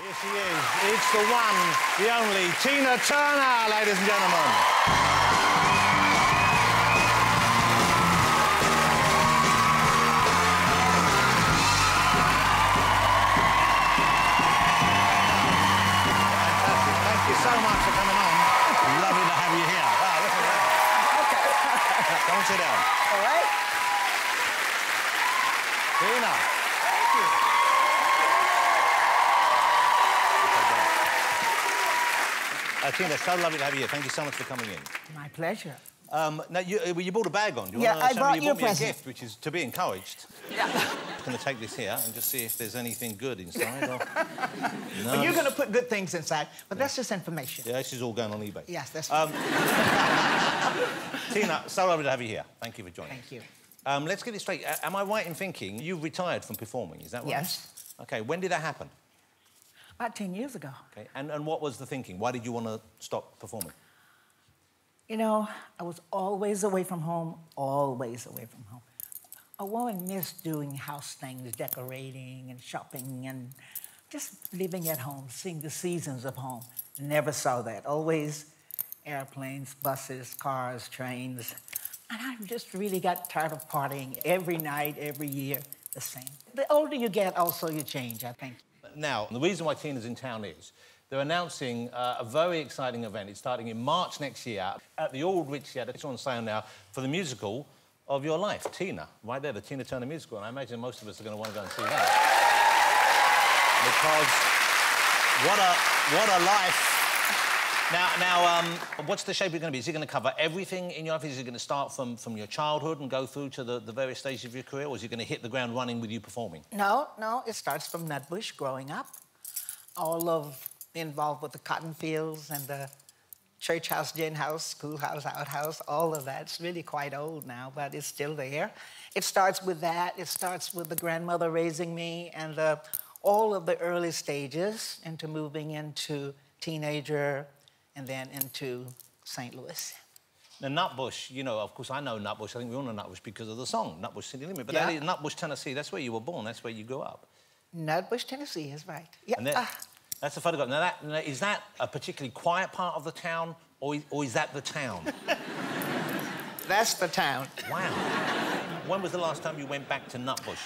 Here she is. It's the one, the only Tina Turner, ladies and gentlemen. Fantastic. Thank you so much for coming on. Lovely to have you here. Wow, look at that. Okay. Come and sit down. All right. Tina. Uh, Tina, so lovely to have you here. Thank you so much for coming in. My pleasure. Um, now, you, uh, well, you brought a bag on. Do you Yeah, I me? brought you brought me a present. gift, which is to be encouraged. Yeah. I'm going to take this here and just see if there's anything good inside. Or... no. But you're going to put good things inside, but that's just information. Yeah, this is all going on eBay. Yes, that's Um, Tina, so lovely to have you here. Thank you for joining. Thank you. Um, let's get this straight. A- am I right in thinking you retired from performing? Is that right? Yes. Okay. When did that happen? About 10 years ago. Okay. And, and what was the thinking? Why did you want to stop performing? You know, I was always away from home, always away from home. A woman missed doing house things, decorating and shopping and just living at home, seeing the seasons of home. Never saw that. Always airplanes, buses, cars, trains. And I just really got tired of partying every night, every year, the same. The older you get, also you change, I think. Now, the reason why Tina's in town is they're announcing uh, a very exciting event. It's starting in March next year at the Aldwych Theatre. It's on sale now for the musical of your life, Tina. Right there, the Tina Turner musical. And I imagine most of us are going to want to go and see that. Because what a, what a life. Now, now um, what's the shape it's going to be? Is it going to cover everything in your life? Is it going to start from, from your childhood and go through to the, the various stages of your career? Or is it going to hit the ground running with you performing? No, no, it starts from Nutbush growing up. All of involved with the cotton fields and the church house, gin house, schoolhouse, outhouse, all of that's really quite old now, but it's still there. It starts with that. It starts with the grandmother raising me and uh, all of the early stages into moving into teenager and then into St. Louis. Now, Nutbush, you know, of course, I know Nutbush. I think we all know Nutbush because of the song, Nutbush City Limit. But Yeah. is Nutbush, Tennessee, that's where you were born, that's where you grew up. Nutbush, Tennessee is right. Yeah. That, ah, that's a photograph. Now, that, now, is that a particularly quiet part of the town, or is, or is that the town? that's the town. wow. when was the last time you went back to Nutbush?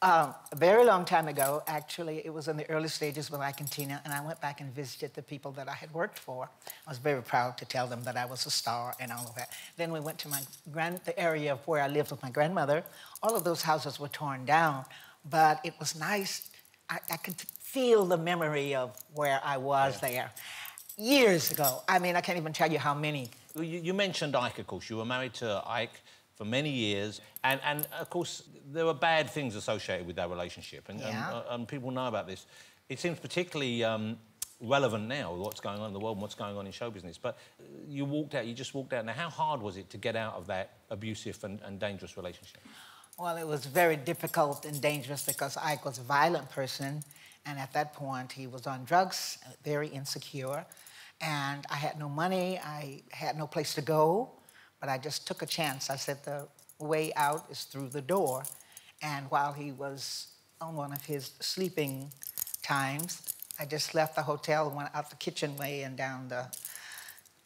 Um, a very long time ago, actually, it was in the early stages with Ike and I went back and visited the people that I had worked for. I was very proud to tell them that I was a star and all of that. Then we went to my grand, the area of where I lived with my grandmother. All of those houses were torn down, but it was nice. I, I could feel the memory of where I was there years ago. I mean, I can't even tell you how many. You, you mentioned Ike, of course. You were married to Ike for many years, and, and of course, there were bad things associated with that relationship, and, and, Yeah. uh, and people know about this. It seems particularly um, relevant now, with what's going on in the world and what's going on in show business. But uh, you walked out, you just walked out. Now, how hard was it to get out of that abusive and, and dangerous relationship? Well, it was very difficult and dangerous because Ike was a violent person, and at that point he was on drugs, very insecure, and I had no money, I had no place to go, but I just took a chance. I said the way out is through the door, and while he was on one of his sleeping times, I just left the hotel, went out the kitchen way and down the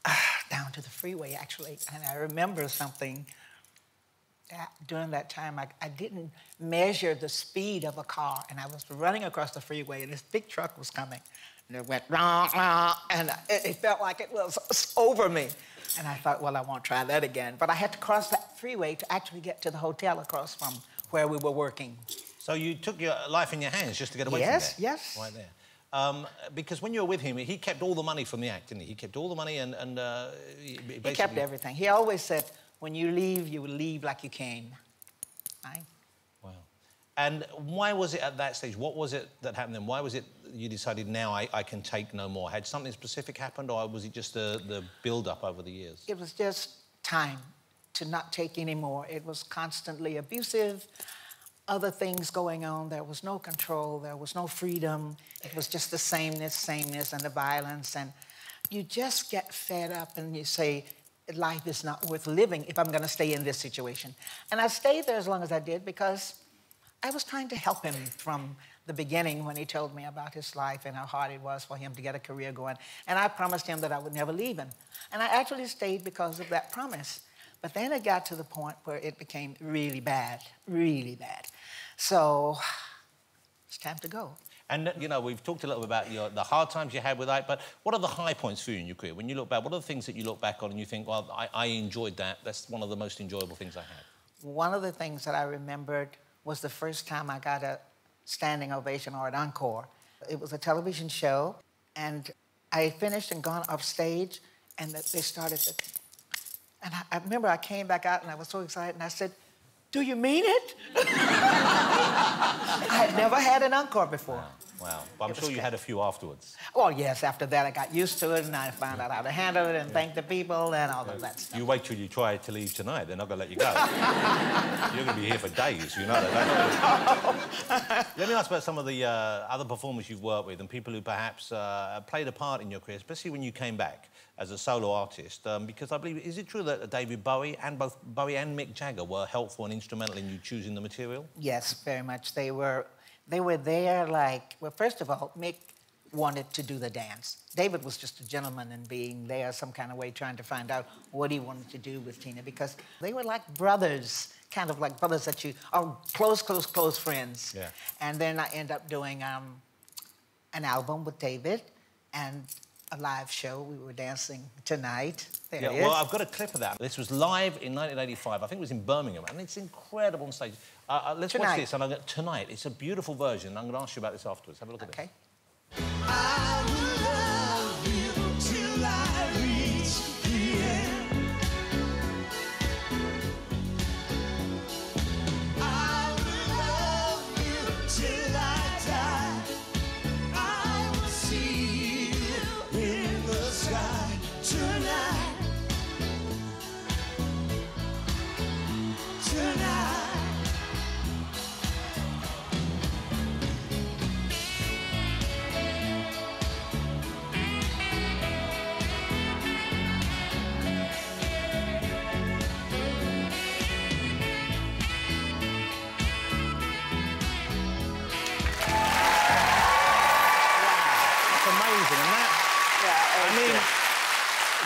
down to the freeway actually, and I remember something that during that time, I, I didn't measure the speed of a car, and I was running across the freeway, and this big truck was coming, and it went rah, and it, it felt like it was over me. And I thought, well, I won't try that again. But I had to cross that freeway to actually get to the hotel across from where we were working. So you took your life in your hands just to get away Yes, from there? yes. Yes. Right there. Um, because when you were with him, he kept all the money from the act, didn't he? He kept all the money and, and uh, he He kept basically- everything. He always said, when you leave, you will leave like you came. Right? Wow. And why was it at that stage? What was it that happened then? Why was it you decided now I, I can take no more? Had something specific happened, or was it just the, the build up over the years? It was just time to not take any more. It was constantly abusive, other things going on. There was no control, there was no freedom. It was just the sameness, sameness, and the violence. And you just get fed up and you say, life is not worth living if I'm going to stay in this situation. And I stayed there as long as I did because I was trying to help him from the beginning when he told me about his life and how hard it was for him to get a career going. And I promised him that I would never leave him. And I actually stayed because of that promise. But then it got to the point where it became really bad, really bad. So it's time to go. And, you know, we've talked a little about your, the hard times you had with Ike, but what are the high points for you in your career? When you look back, what are the things that you look back on and you think, well, I, I enjoyed that. That's one of the most enjoyable things I had. One of the things that I remembered was the first time I got a standing ovation or an encore. It was a television show, and I had finished and gone off stage, and they started to... And I, I remember I came back out, and I was so excited, and I said, do you mean it? I had never had an encore before. Wow. But I'm sure you had a few afterwards. Well, yes. After that, I got used to it and I found out how to handle it and yeah. thank the people and all of that stuff. You wait till you try to leave tonight. They're not going to let you go. You're going to be here for days. You know that. let me ask about some of the uh, other performers you've worked with and people who perhaps uh, played a part in your career, especially when you came back as a solo artist. Um, because I believe, is it true that David Bowie and both Bowie and Mick Jagger were helpful and instrumental in you choosing the material? Yes, very much. They were they were there like, well, first of all, Mick wanted to do the dance. David was just a gentleman and being there some kind of way trying to find out what he wanted to do with Tina because they were like brothers, kind of like brothers that you are close, close, close friends. Yeah. And then I end up doing um, an album with David and a live show. We were dancing tonight. There yeah, well, I've got a clip of that. This was live in 1985. I think it was in Birmingham, and it's incredible on stage. Uh, uh, let's tonight. watch this. And I'm gonna, tonight, it's a beautiful version. I'm going to ask you about this afterwards. Have a look okay. at this.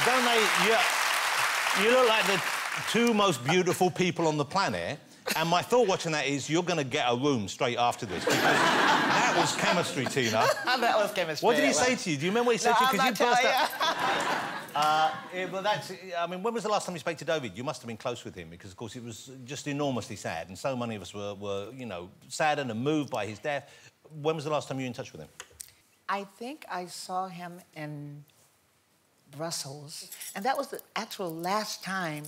Don't they? You, you look like the two most beautiful people on the planet. And my thought watching that is you're going to get a room straight after this because that was chemistry, Tina. that was chemistry. What did he say to you? Do you remember what he said no, to you? Because you burst out. uh, yeah, well, that's. I mean, when was the last time you spoke to David? You must have been close with him because, of course, it was just enormously sad, and so many of us were, were you know, saddened and moved by his death. When was the last time you were in touch with him? I think I saw him in Brussels. And that was the actual last time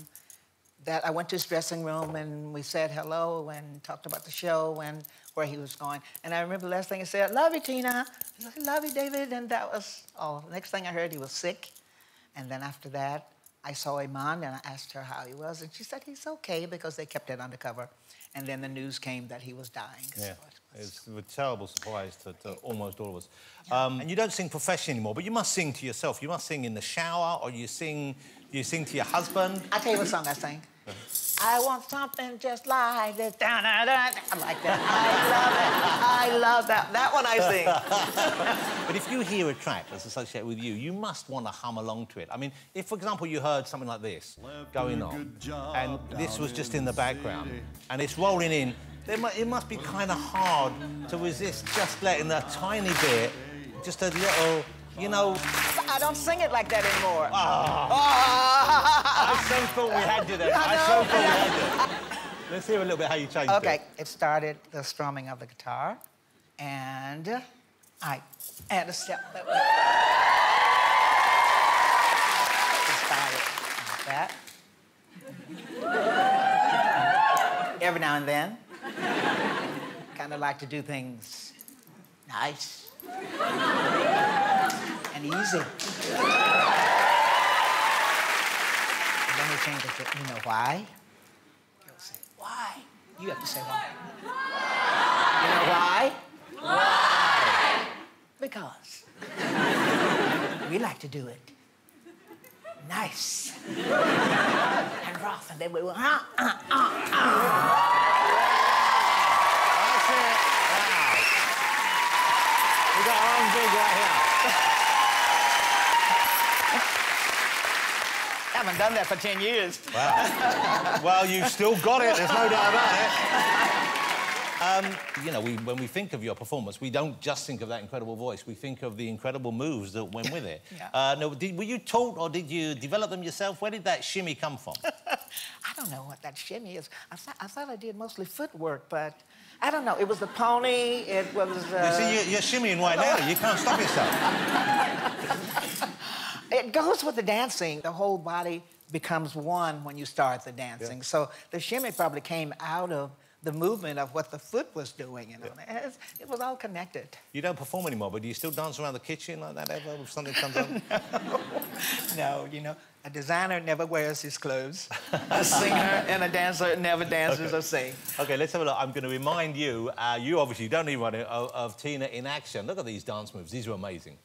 that I went to his dressing room and we said hello and talked about the show and where he was going. And I remember the last thing he said, love you, Tina. Love you, David. And that was all. Next thing I heard, he was sick. And then after that, I saw Iman and I asked her how he was. And she said he's okay because they kept it undercover. And then the news came that he was dying. Yeah. So it's a terrible surprise to, to almost all of us. Yeah. Um, and you don't sing professionally anymore, but you must sing to yourself. You must sing in the shower, or you sing, you sing to your husband. I tell you what song I sing. I want something just like this. Da, da, da. I like that. I love love that. That one I sing. but if you hear a track that's associated with you, you must want to hum along to it. I mean, if, for example, you heard something like this going on, and this was just in the background, and it's rolling in, it must be kind of hard to resist just letting a tiny bit, just a little, you know... I don't sing it like that anymore. Oh. Oh. I so thought we had you then. I, I so thought we had you. Let's hear a little bit how you changed okay. it. Okay, it started the strumming of the guitar, and I add a step that way. That. Every now and then, kind of like to do things nice and easy. then we change it you know why? You'll say, why? You have to say why. You know why? Why? Because we like to do it nice and rough, and then we will, uh, uh, uh, uh. got arms big right here. I haven't done that for 10 years. Wow. well, you've still got it, there's no doubt about it. Um, you know, we, when we think of your performance, we don't just think of that incredible voice. We think of the incredible moves that went with it. yeah. uh, no, did, were you taught or did you develop them yourself? Where did that shimmy come from? I don't know what that shimmy is. I, th I thought I did mostly footwork, but I don't know. It was the pony, it was... Uh... You see, you're, shimmying right now. You can't stop yourself. it goes with the dancing. The whole body becomes one when you start the dancing. Yeah. So the shimmy probably came out of the movement of what the foot was doing. You know, yeah. it, was all connected. You don't perform anymore, but do you still dance around the kitchen like that ever if something comes up? no. no, you know, a designer never wears his clothes. a singer and a dancer never dances okay. or sings. Okay, let's have a look. I'm going to remind you, uh, you obviously don't even know of, of Tina in action. Look at these dance moves. These are amazing.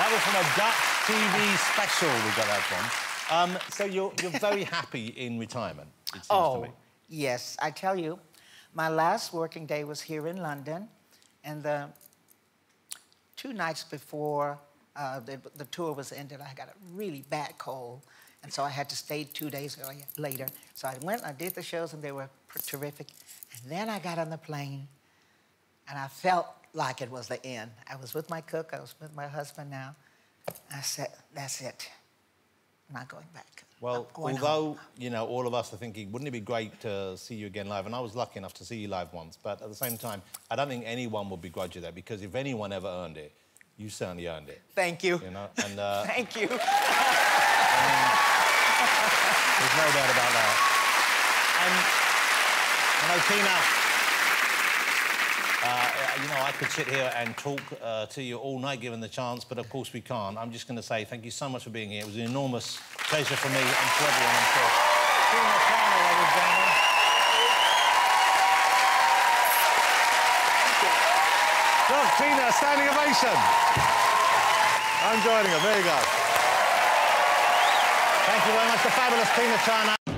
That was from a Dutch TV special we got that from. Um, so you're, you're very happy in retirement, it seems oh, to me. yes. I tell you, my last working day was here in London, and the two nights before uh, the, the tour was ended, I got a really bad cold, and so I had to stay two days later. So I went, I did the shows, and they were terrific. And then I got on the plane, and I felt like it was the end. I was with my cook, I was with my husband now. I said, that's it. I'm not going back. Well, although, home. you know, all of us are thinking, wouldn't it be great to see you again live? And I was lucky enough to see you live once, but at the same time, I don't think anyone would begrudge you that because if anyone ever earned it, you certainly earned it. Thank you. You know, and... Uh, Thank you. there's no doubt about that. And, you know, Tina, uh, you know, I could sit here and talk uh, to you all night given the chance, but of course we can't. I'm just going to say thank you so much for being here. It was an enormous pleasure for me and for everyone, I'm sure. Tina Turner, ladies and gentlemen. Look, Tina, standing ovation. I'm joining her. There you go. Thank you very much, the fabulous Tina Turner.